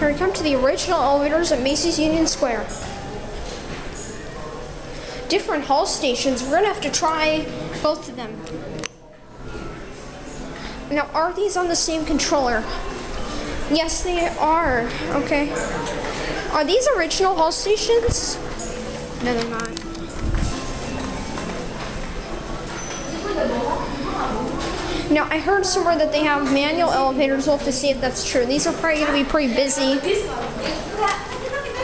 Here we come to the original elevators at Macy's Union Square. Different hall stations. We're gonna have to try both of them. Now, are these on the same controller? Yes, they are. Okay. Are these original hall stations? No, they're not. Now, I heard somewhere that they have manual elevators. We'll have to see if that's true. These are probably going to be pretty busy. I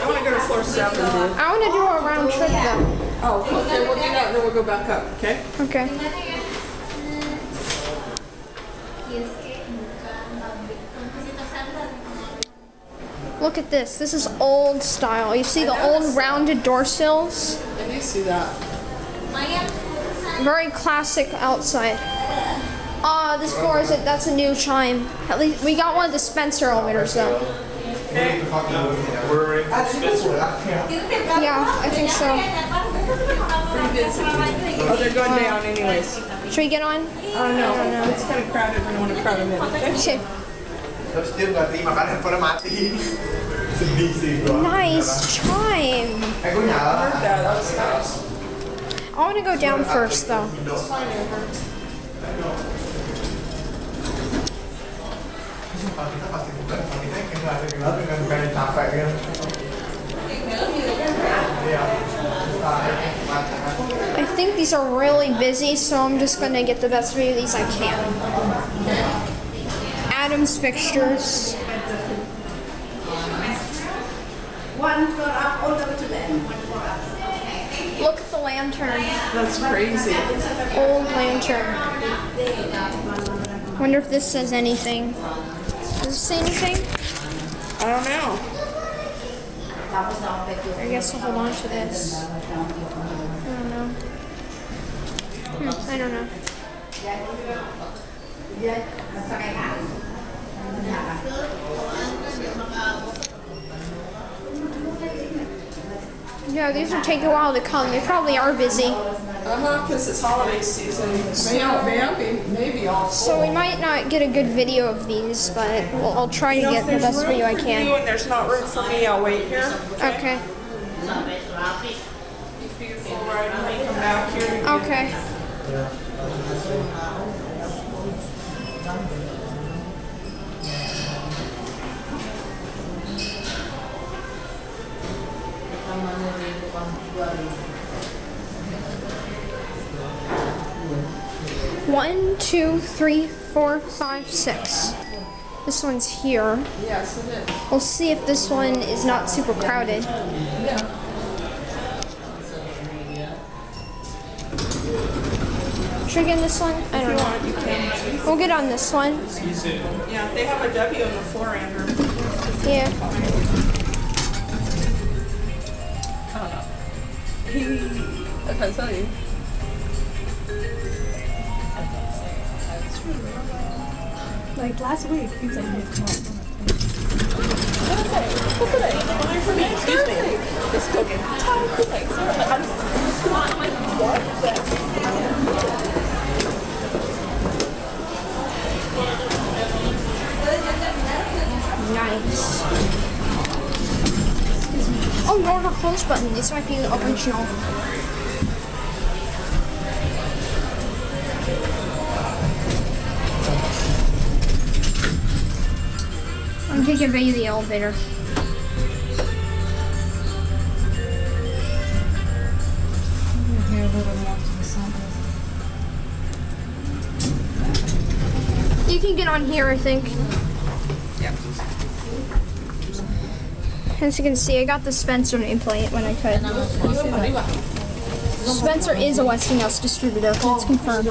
want to go to floor seven, dude. I want to do a round trip though. Oh, okay, we'll do that, and then we'll go back up, okay? Okay. Look at this. This is old style. You see the old rounded door sills? I do see that. Very classic outside. Ah, this floor is it. That's a new chime. At least we got one of the Spencer elevators though. We're in Spencer. Yeah, I think so. Oh, they're going down anyways. Should we get on? Oh, no, it's kind of crowded, we don't want to crowd them in, okay? Okay. Tapos dia berarti makan handphone mati. Sedih sih gua. Nice chime. Gua nyala. Yeah, that was nice. I want to go down first though. Kalau kita pasti bukan, kalau kita yang nggak ada gelap dengan bukan capek kan. I think these are really busy, so I'm just gonna get the best view of these I can. Adams fixtures. One floor up, all the way to the end. Look at the lantern. That's crazy. Old lantern. Wonder if this says anything. Does it say anything? I don't know. I guess I'll hold on to this. I don't know. Hmm, I don't know. Yeah, these will take a while to come. They probably are busy. Uh-huh, because it's holiday season. Maybe, maybe, maybe all So we might not get a good video of these, but we'll, I'll try to know, get the best room video I for You can. and there's not room for me, I'll wait here. Okay. Beautiful, right, and then One, two, three, four, five, six. This one's here. Yes, it is. We'll see if this one is not super crowded. Yeah. Should I get this one? I don't know. It, we'll get on this one. Yeah, they have a W on the floor, Andrew. Yeah. I can tell you. Like last week, he was like, "Hey, come on." Excuse me. It's cooking. I'm just, like, what? Nice. Oh, Normal close button. This might be the original. I'm taking a video of the elevator. You can get on here, I think. As you can see, I got the Spencer nameplate when I could. Spencer is a Westinghouse distributor. It's confirmed.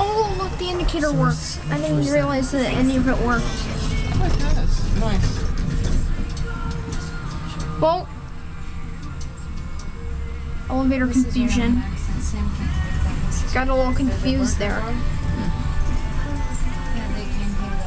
Oh, the indicator works. I didn't realize that any of it worked. Oh, nice. Well, elevator confusion. Sam came here that was Got a little confused there. Yeah, they came here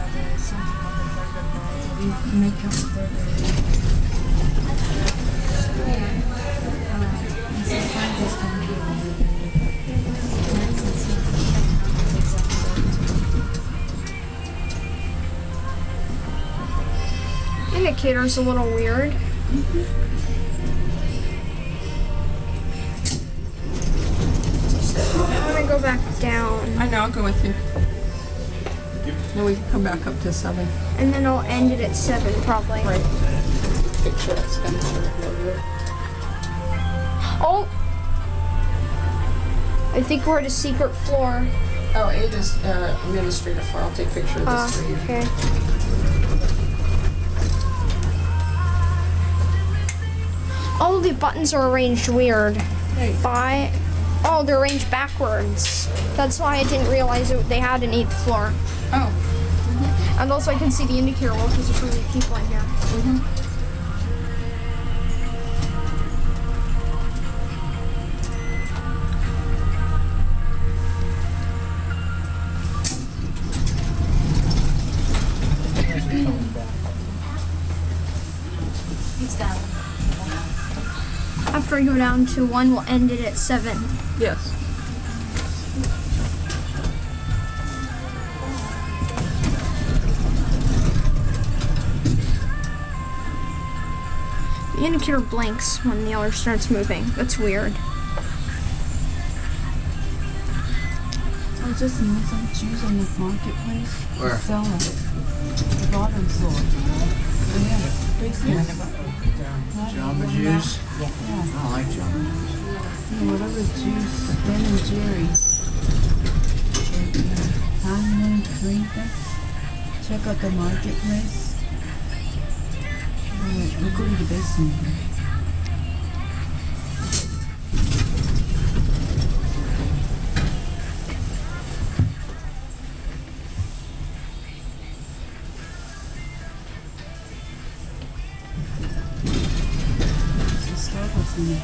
I'm gonna go back down, I know, I'll go with you. Then we can come back up to seven. and then I'll end it at seven probably. Right. Picture expenditure. Oh! I think we're at a secret floor. Oh, it is uh, administrator floor. I'll take a picture of Uh, this for you. okay. All the buttons are arranged weird. Hey. By oh, they're arranged backwards. That's why I didn't realize it, they had an eighth floor. Oh, mm-hmm. And also, I can see the indicator well because there's really people in here. He's down. After I go down to one, we'll end it at seven. Yes. The indicator blinks when the other starts moving. That's weird. I just need some juice on the marketplace. Where? Sell it. The bottom floor. Yeah, basement. Jamba Juice? Yeah. I don't like Jamba Juice. Yeah, whatever juice. Ben and Jerry. Honey, drinker. Check out the marketplace. Alright, we'll go to the basement. On the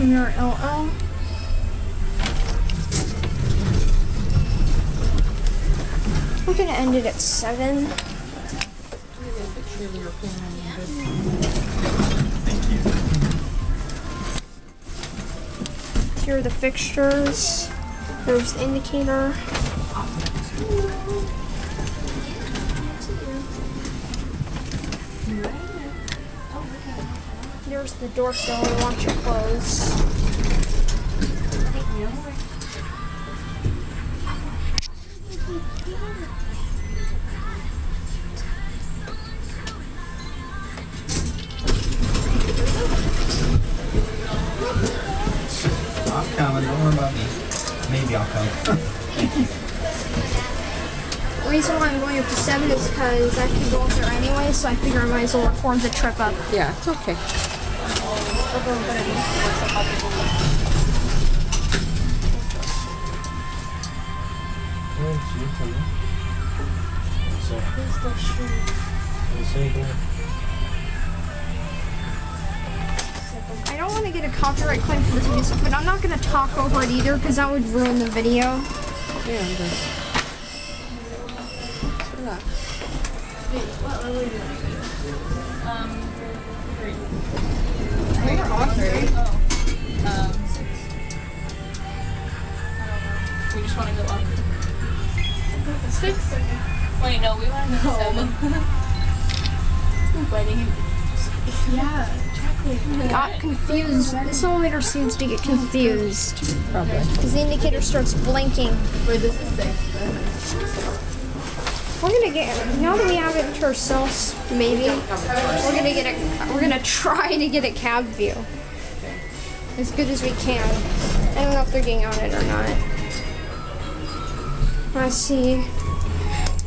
LL. We're gonna end it at seven. Here are the fixtures. There's the indicator. There's the door sill. We want you close. I'm coming, don't worry about me. Maybe I'll come. The reason why I'm going up to seven is because I can go up there anyway, so I figure I might as well record the trip up. Yeah, it's okay. I don't want to get a copyright claim for this music, but I'm not going to talk over it either because that would ruin the video. Yeah, I'm good. Relax. Wait, what are we just want to go up. Six? Wait, no, we want to go to seven. Wedding. Yeah, exactly. Got confused. This elevator seems to get confused Probably. because the indicator starts blinking. Wait, this is six. We're gonna get now that we have it to ourselves, maybe we're gonna get a we're gonna try to get a cab view as good as we can. I don't know if they're getting on it or not. I see.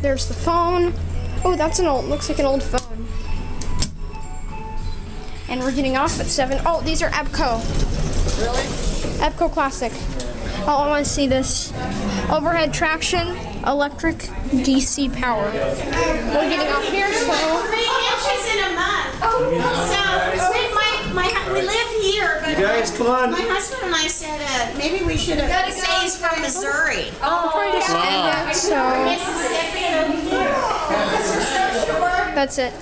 There's the phone. Oh, that's an old. Looks like an old phone. And we're getting off at seven. Oh, these are Epco. Really? Epco Classic. Oh, I want to see this. Overhead traction, electric, DC power. We're getting off here, so. Three inches in a month. Oh, So, we, my, my, we live here, but Guys, come on. my husband and I said, uh, maybe we should have, say he's from Missouri. Probably just end it, so Mississippi. that's it.